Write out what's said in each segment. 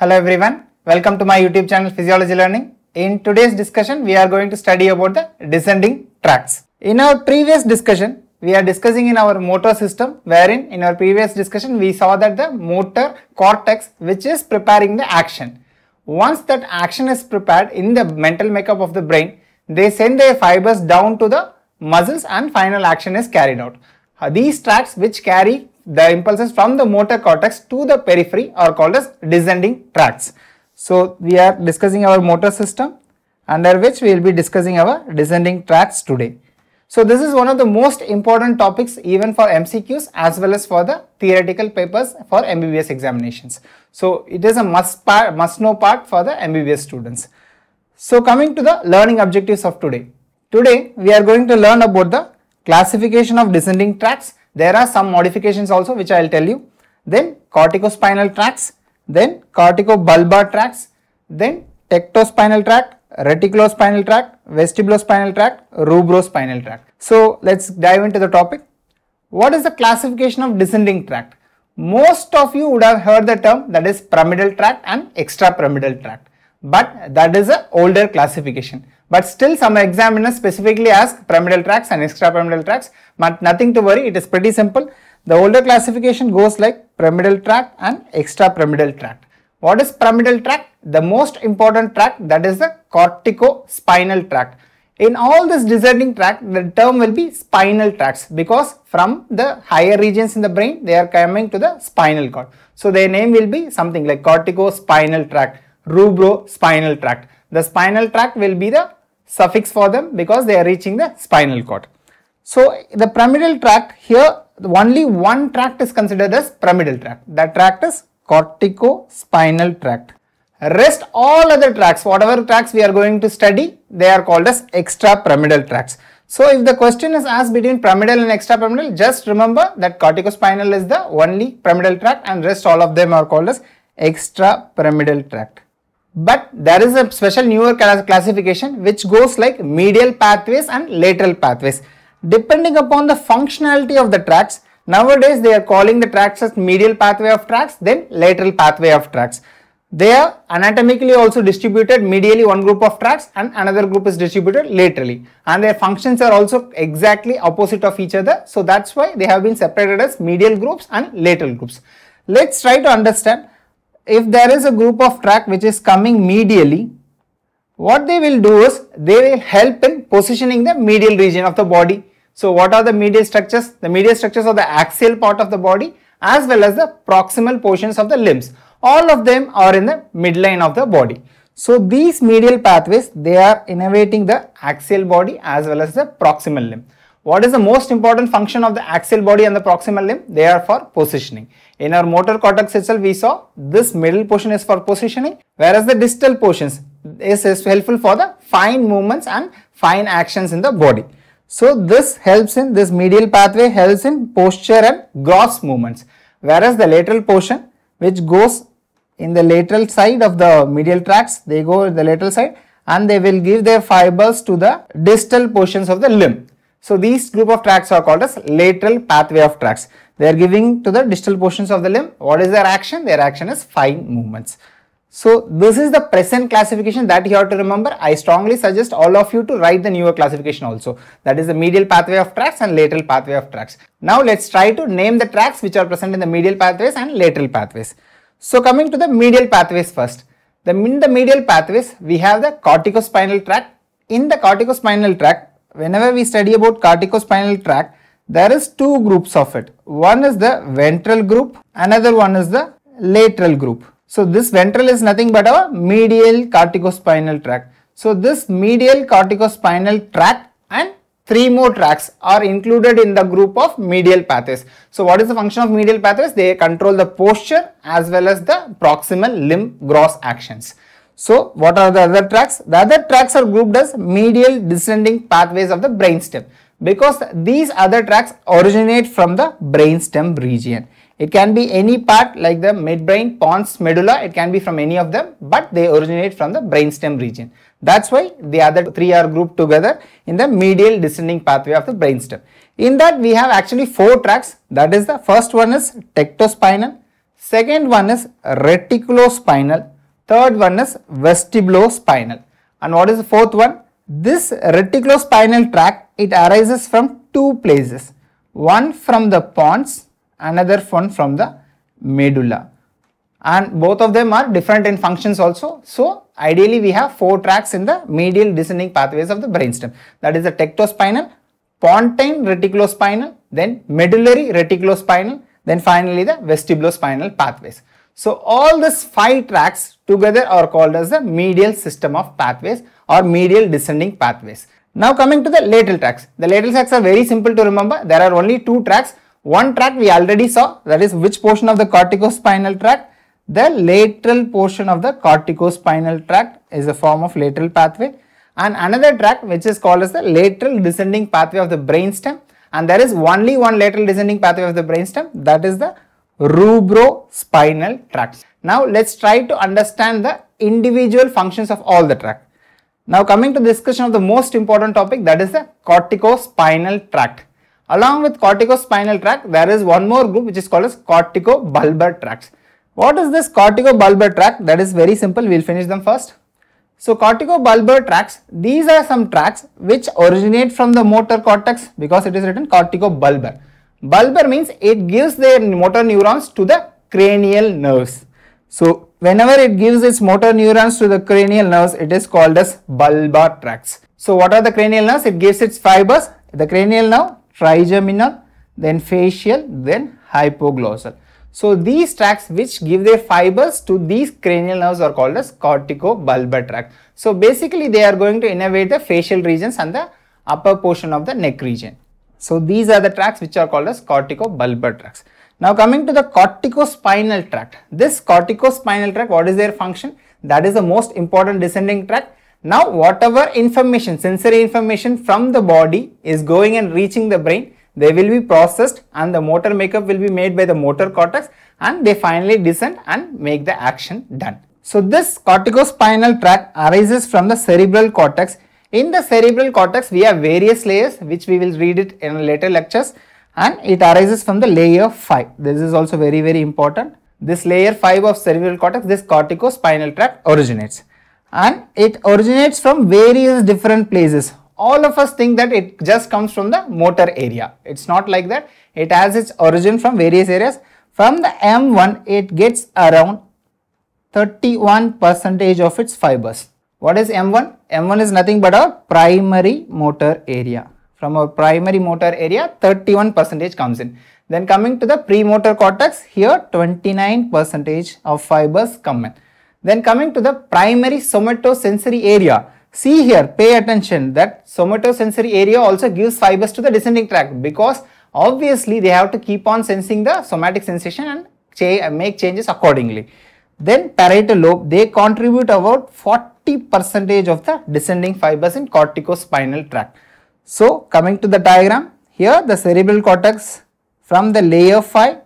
Hello everyone, welcome to my YouTube channel Physiology Learning. In today's discussion, we are going to study about the descending tracts. In our previous discussion, we are discussing in our motor system wherein in our previous discussion we saw that the motor cortex which is preparing the action. Once that action is prepared in the mental makeup of the brain, they send their fibers down to the muscles and final action is carried out. These tracts which carry the impulses from the motor cortex to the periphery are called as descending tracts. So, we are discussing our motor system under which we will be discussing our descending tracts today. So, this is one of the most important topics even for MCQs as well as for the theoretical papers for MBBS examinations. So, it is a must, part, must know part for the MBBS students. So, coming to the learning objectives of today. Today, we are going to learn about the classification of descending tracts. There are some modifications also which I will tell you. Then corticospinal tracts, then corticobulbar tracts, then tectospinal tract, reticulospinal tract, vestibulospinal tract, rubrospinal tract. So, let's dive into the topic. What is the classification of descending tract? Most of you would have heard the term that is pyramidal tract and extrapyramidal tract but that is a older classification. But still some examiners specifically ask pyramidal tracts and extrapyramidal tracts but nothing to worry it is pretty simple. The older classification goes like pyramidal tract and extrapyramidal tract. What is pyramidal tract? The most important tract that is the corticospinal tract. In all this descending tract, the term will be spinal tracts because from the higher regions in the brain, they are coming to the spinal cord. So, their name will be something like corticospinal tract, rubrospinal tract. The spinal tract will be the suffix for them because they are reaching the spinal cord. So, the pyramidal tract here only one tract is considered as pyramidal tract. That tract is corticospinal tract. Rest all other tracts, whatever tracts we are going to study, they are called as extra extrapyramidal tracts. So, if the question is asked between pyramidal and extra extrapyramidal, just remember that corticospinal is the only pyramidal tract and rest all of them are called as extra extrapyramidal tract. But there is a special newer classification which goes like medial pathways and lateral pathways. Depending upon the functionality of the tracts, nowadays they are calling the tracts as medial pathway of tracts, then lateral pathway of tracts. They are anatomically also distributed medially one group of tracts and another group is distributed laterally and their functions are also exactly opposite of each other. So that's why they have been separated as medial groups and lateral groups. Let's try to understand if there is a group of tract which is coming medially, what they will do is they will help in positioning the medial region of the body. So what are the medial structures? The medial structures are the axial part of the body as well as the proximal portions of the limbs. All of them are in the midline of the body. So these medial pathways, they are innervating the axial body as well as the proximal limb. What is the most important function of the axial body and the proximal limb? They are for positioning. In our motor cortex itself, we saw this middle portion is for positioning, whereas the distal portions is, is helpful for the fine movements and fine actions in the body. So this helps in, this medial pathway helps in posture and gross movements, whereas the lateral portion which goes in the lateral side of the medial tracts, they go in the lateral side and they will give their fibers to the distal portions of the limb. So these group of tracts are called as lateral pathway of tracts. They are giving to the distal portions of the limb. What is their action? Their action is fine movements. So this is the present classification that you have to remember. I strongly suggest all of you to write the newer classification also. That is the medial pathway of tracts and lateral pathway of tracts. Now let's try to name the tracts which are present in the medial pathways and lateral pathways. So coming to the medial pathways first. The, in the medial pathways, we have the corticospinal tract. In the corticospinal tract, whenever we study about corticospinal tract, there is two groups of it. One is the ventral group, another one is the lateral group. So this ventral is nothing but our medial corticospinal tract. So this medial corticospinal tract and three more tracts are included in the group of medial pathways. So what is the function of medial pathways? They control the posture as well as the proximal limb gross actions. So what are the other tracks? The other tracks are grouped as medial descending pathways of the brainstem because these other tracks originate from the brainstem region. It can be any part like the midbrain, pons, medulla, it can be from any of them, but they originate from the brainstem region. That's why the other three are grouped together in the medial descending pathway of the brainstem. In that we have actually four tracks, that is the first one is tectospinal, Second one is reticulospinal. Third one is vestibulospinal. And what is the fourth one? This reticulospinal tract, it arises from two places. One from the pons, another one from the medulla. And both of them are different in functions also. So, ideally we have four tracks in the medial descending pathways of the brainstem. That is the tectospinal, pontine reticulospinal, then medullary reticulospinal, then finally the vestibulospinal pathways. So all these five tracks together are called as the medial system of pathways or medial descending pathways. Now coming to the lateral tracks. The lateral tracks are very simple to remember. There are only two tracks. One track we already saw that is which portion of the corticospinal tract? The lateral portion of the corticospinal tract is a form of lateral pathway and another tract which is called as the lateral descending pathway of the brainstem and there is only one lateral descending pathway of the brainstem that is the rubrospinal tract. Now let's try to understand the individual functions of all the tract. Now coming to discussion of the most important topic that is the corticospinal tract. Along with corticospinal tract there is one more group which is called as corticobulbar tracts. What is this corticobulbar tract? That is very simple. We will finish them first. So corticobulbar tracts, these are some tracts which originate from the motor cortex because it is written corticobulbar. Bulbar means it gives their motor neurons to the cranial nerves. So whenever it gives its motor neurons to the cranial nerves, it is called as bulbar tracts. So what are the cranial nerves? It gives its fibers, the cranial nerve, trigeminal, then facial, then hypoglossal. So these tracts which give their fibers to these cranial nerves are called as corticobulbar tract. So basically they are going to innervate the facial regions and the upper portion of the neck region. So these are the tracts which are called as corticobulbar tracts. Now coming to the corticospinal tract. This corticospinal tract, what is their function? That is the most important descending tract. Now whatever information, sensory information from the body is going and reaching the brain, they will be processed and the motor makeup will be made by the motor cortex and they finally descend and make the action done. So this corticospinal tract arises from the cerebral cortex. In the cerebral cortex, we have various layers which we will read it in later lectures and it arises from the layer 5. This is also very very important. This layer 5 of cerebral cortex, this corticospinal tract originates and it originates from various different places all of us think that it just comes from the motor area. It's not like that. It has its origin from various areas. From the M1, it gets around 31 percentage of its fibers. What is M1? M1 is nothing but a primary motor area. From a primary motor area, 31 percentage comes in. Then coming to the premotor cortex, here 29 percentage of fibers come in. Then coming to the primary somatosensory area, See here, pay attention that somatosensory area also gives fibers to the descending tract because obviously they have to keep on sensing the somatic sensation and make changes accordingly. Then parietal lobe, they contribute about 40 percentage of the descending fibers in corticospinal tract. So coming to the diagram, here the cerebral cortex from the layer 5,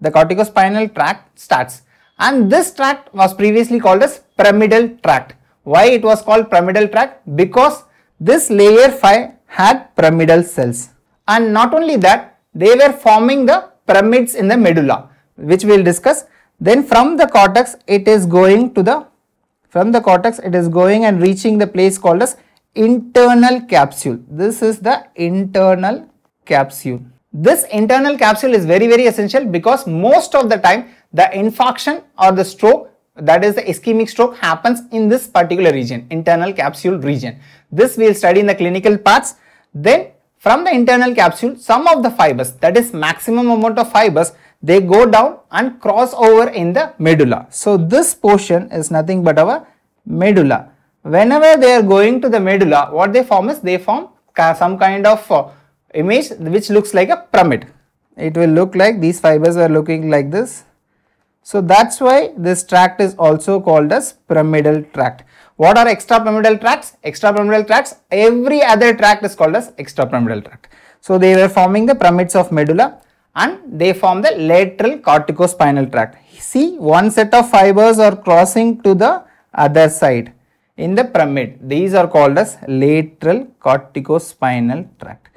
the corticospinal tract starts and this tract was previously called as pyramidal tract why it was called pyramidal tract? Because this layer 5 had pyramidal cells. And not only that, they were forming the pyramids in the medulla, which we will discuss. Then from the cortex, it is going to the, from the cortex, it is going and reaching the place called as internal capsule. This is the internal capsule. This internal capsule is very, very essential because most of the time, the infarction or the stroke that is the ischemic stroke happens in this particular region, internal capsule region. This we will study in the clinical parts. Then from the internal capsule, some of the fibers, that is maximum amount of fibers, they go down and cross over in the medulla. So this portion is nothing but our medulla. Whenever they are going to the medulla, what they form is they form some kind of uh, image which looks like a pyramid. It will look like these fibers are looking like this so that's why this tract is also called as pyramidal tract. What are extra extrapyramidal tracts? Extrapyramidal tracts, every other tract is called as extrapyramidal tract. So they were forming the pyramids of medulla and they form the lateral corticospinal tract. See one set of fibers are crossing to the other side in the pyramid. These are called as lateral corticospinal tract.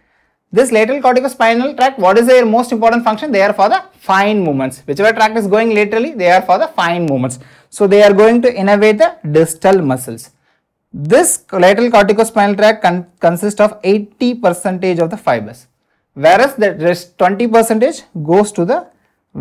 This lateral corticospinal tract, what is their most important function? They are for the fine movements. Whichever tract is going laterally, they are for the fine movements. So they are going to innervate the distal muscles. This lateral corticospinal tract con consists of 80 percentage of the fibers, whereas the rest 20 percentage goes to the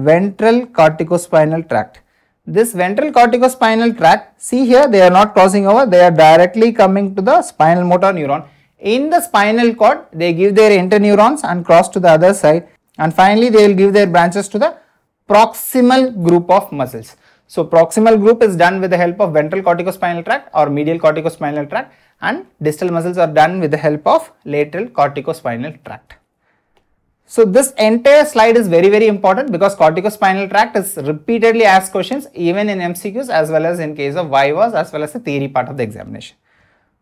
ventral corticospinal tract. This ventral corticospinal tract, see here they are not crossing over, they are directly coming to the spinal motor neuron. In the spinal cord, they give their interneurons and cross to the other side and finally they will give their branches to the proximal group of muscles. So proximal group is done with the help of ventral corticospinal tract or medial corticospinal tract and distal muscles are done with the help of lateral corticospinal tract. So this entire slide is very very important because corticospinal tract is repeatedly asked questions even in MCQs as well as in case of vivas as well as the theory part of the examination.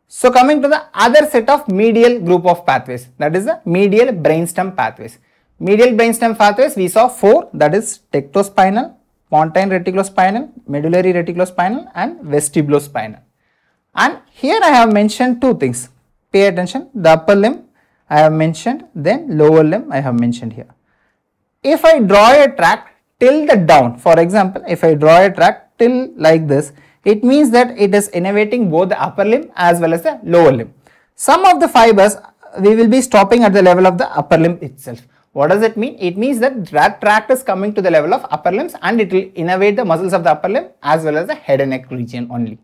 So coming to the other set of medial group of pathways that is the medial brainstem pathways. Medial brainstem pathways we saw four that is tectospinal, pontine reticulospinal, medullary reticulospinal and vestibulospinal. And here I have mentioned two things. Pay attention the upper limb I have mentioned then lower limb I have mentioned here. If I draw a tract till the down for example if I draw a tract till like this it means that it is innervating both the upper limb as well as the lower limb. Some of the fibers we will be stopping at the level of the upper limb itself. What does it mean? It means that that tract is coming to the level of upper limbs and it will innervate the muscles of the upper limb as well as the head and neck region only.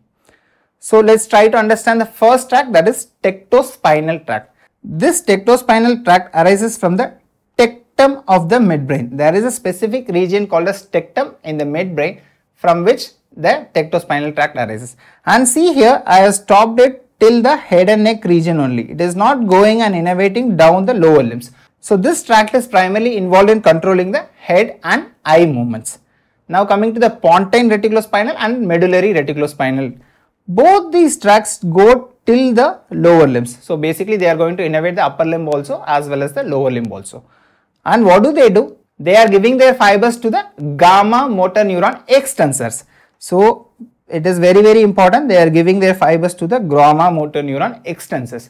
So let's try to understand the first tract that is tectospinal tract. This tectospinal tract arises from the tectum of the midbrain. There is a specific region called as tectum in the midbrain from which the tectospinal tract arises. And see here I have stopped it till the head and neck region only. It is not going and innervating down the lower limbs. So this tract is primarily involved in controlling the head and eye movements. Now coming to the pontine reticulospinal and medullary reticulospinal. Both these tracts go till the lower limbs. So basically they are going to innervate the upper limb also as well as the lower limb also. And what do they do? They are giving their fibers to the gamma motor neuron extensors. So it is very very important they are giving their fibers to the gamma motor neuron extensors.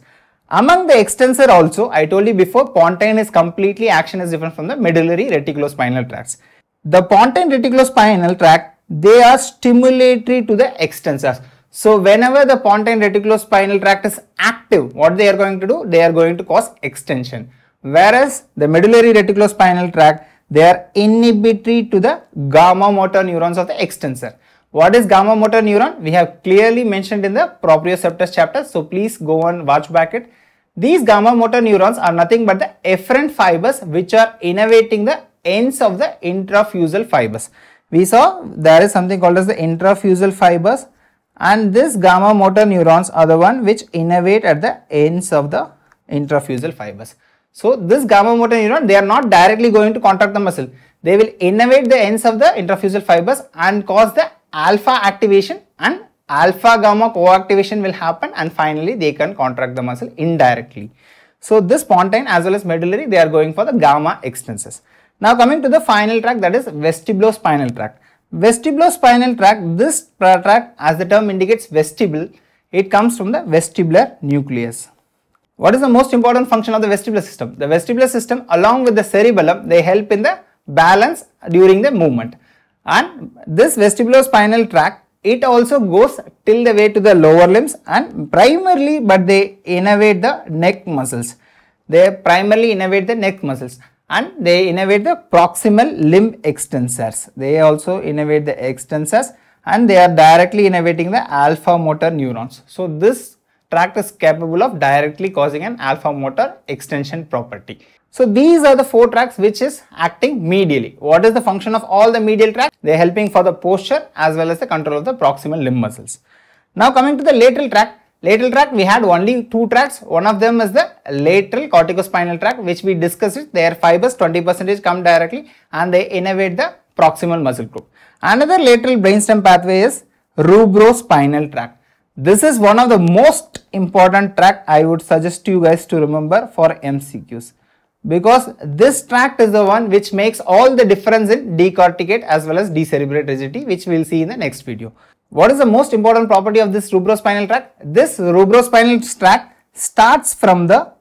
Among the extensor also I told you before pontine is completely action is different from the medullary reticulospinal tracts. The pontine reticulospinal tract they are stimulatory to the extensors. So whenever the pontine reticulospinal tract is active, what they are going to do? They are going to cause extension. Whereas the medullary reticulospinal tract, they are inhibitory to the gamma motor neurons of the extensor. What is gamma motor neuron? We have clearly mentioned in the proprioceptors chapter. So please go and watch back it. These gamma motor neurons are nothing but the efferent fibers which are innervating the ends of the intrafusal fibers. We saw there is something called as the intrafusal fibers and this gamma motor neurons are the one which innervate at the ends of the intrafusal fibers. So this gamma motor neuron they are not directly going to contract the muscle. They will innervate the ends of the intrafusal fibers and cause the alpha activation and alpha gamma coactivation will happen and finally they can contract the muscle indirectly. So this pontine as well as medullary they are going for the gamma extensors. Now coming to the final tract that is vestibulospinal tract. Vestibulospinal tract, this tract as the term indicates vestibule, it comes from the vestibular nucleus. What is the most important function of the vestibular system? The vestibular system along with the cerebellum, they help in the balance during the movement. And this vestibulospinal tract, it also goes till the way to the lower limbs and primarily but they innervate the neck muscles. They primarily innervate the neck muscles and they innervate the proximal limb extensors. They also innervate the extensors and they are directly innervating the alpha motor neurons. So this tract is capable of directly causing an alpha motor extension property. So these are the four tracts which is acting medially. What is the function of all the medial tracts? They are helping for the posture as well as the control of the proximal limb muscles. Now coming to the lateral tract, Lateral tract, we had only two tracts. One of them is the lateral corticospinal tract, which we discussed. Their fibers 20% come directly and they innervate the proximal muscle group. Another lateral brainstem pathway is rubrospinal tract. This is one of the most important tract I would suggest to you guys to remember for MCQs because this tract is the one which makes all the difference in decorticate as well as decerebrate rigidity which we will see in the next video. What is the most important property of this rubrospinal tract? This rubrospinal tract starts from the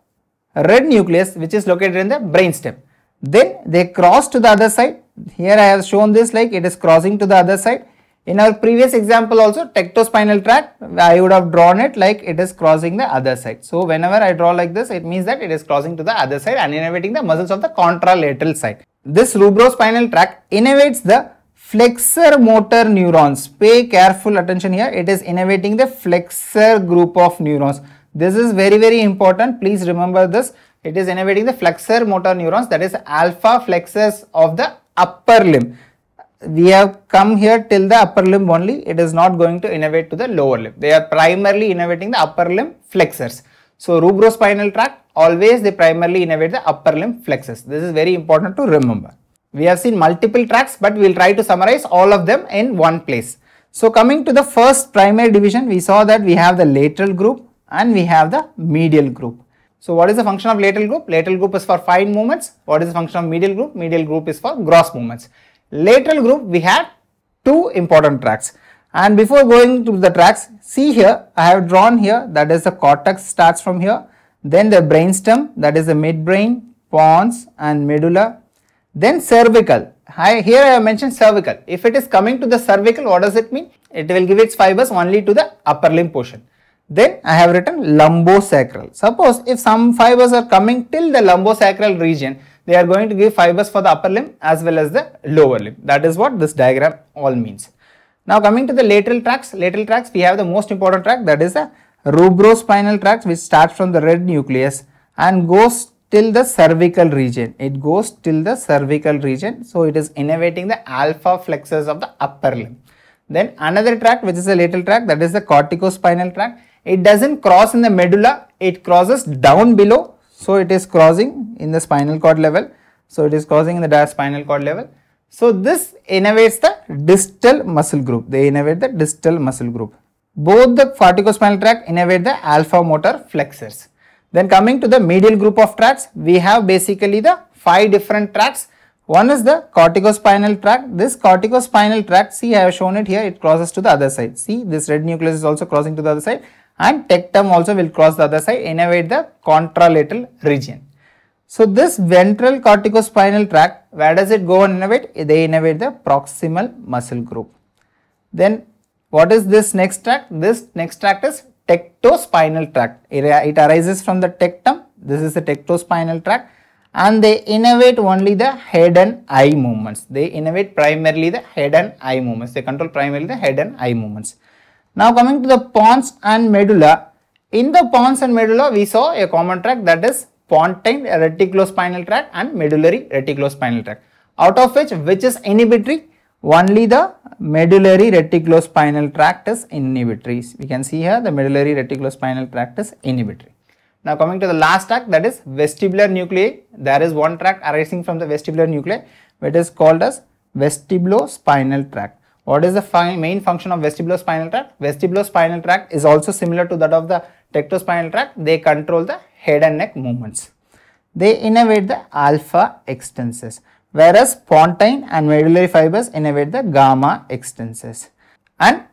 red nucleus which is located in the brainstem. Then they cross to the other side. Here I have shown this like it is crossing to the other side. In our previous example also tectospinal tract, I would have drawn it like it is crossing the other side. So whenever I draw like this, it means that it is crossing to the other side and innervating the muscles of the contralateral side. This rubrospinal tract innervates the flexor motor neurons. Pay careful attention here. It is innervating the flexor group of neurons. This is very very important. Please remember this. It is innervating the flexor motor neurons that is alpha flexors of the upper limb we have come here till the upper limb only, it is not going to innervate to the lower limb. They are primarily innervating the upper limb flexors. So, rubrospinal tract always they primarily innervate the upper limb flexors. This is very important to remember. We have seen multiple tracks but we will try to summarize all of them in one place. So, coming to the first primary division, we saw that we have the lateral group and we have the medial group. So, what is the function of lateral group? Lateral group is for fine movements. What is the function of medial group? Medial group is for gross movements lateral group we have two important tracks. and before going to the tracks, see here I have drawn here that is the cortex starts from here then the brainstem that is the midbrain pons and medulla then cervical. I, here I have mentioned cervical. If it is coming to the cervical what does it mean? It will give its fibers only to the upper limb portion. Then I have written lumbosacral. Suppose if some fibers are coming till the lumbosacral region they are going to give fibers for the upper limb as well as the lower limb. That is what this diagram all means. Now coming to the lateral tracts, lateral tracts we have the most important tract that is the rubrospinal tract which starts from the red nucleus and goes till the cervical region. It goes till the cervical region. So it is innervating the alpha flexors of the upper limb. Then another tract which is a lateral tract that is the corticospinal tract. It doesn't cross in the medulla, it crosses down below so it is crossing in the spinal cord level. So it is crossing in the spinal cord level. So this innervates the distal muscle group. They innervate the distal muscle group. Both the corticospinal tract innervate the alpha motor flexors. Then coming to the medial group of tracts, we have basically the five different tracts. One is the corticospinal tract. This corticospinal tract, see I have shown it here, it crosses to the other side. See this red nucleus is also crossing to the other side and tectum also will cross the other side, innervate the contralateral region. So this ventral corticospinal tract, where does it go and innervate? They innervate the proximal muscle group. Then what is this next tract? This next tract is tectospinal tract. It, uh, it arises from the tectum. This is the tectospinal tract and they innervate only the head and eye movements. They innervate primarily the head and eye movements. They control primarily the head and eye movements. Now coming to the pons and medulla, in the pons and medulla we saw a common tract that is pontine reticulospinal tract and medullary reticulospinal tract. Out of which, which is inhibitory? Only the medullary reticulospinal tract is inhibitory. We can see here the medullary reticulospinal tract is inhibitory. Now coming to the last tract that is vestibular nuclei. There is one tract arising from the vestibular nuclei which is called as vestibulospinal tract. What is the main function of vestibulospinal tract? Vestibulospinal tract is also similar to that of the tectospinal tract. They control the head and neck movements. They innervate the alpha extensors whereas pontine and medullary fibers innervate the gamma extensors and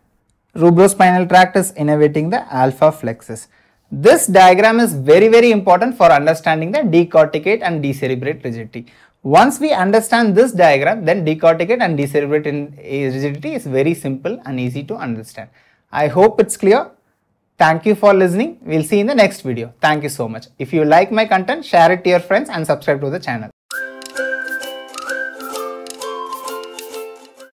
rubrospinal tract is innervating the alpha flexors. This diagram is very very important for understanding the decorticate and decerebrate rigidity. Once we understand this diagram, then decorticate and decerebrate rigidity is very simple and easy to understand. I hope it's clear. Thank you for listening. We'll see in the next video. Thank you so much. If you like my content, share it to your friends and subscribe to the channel.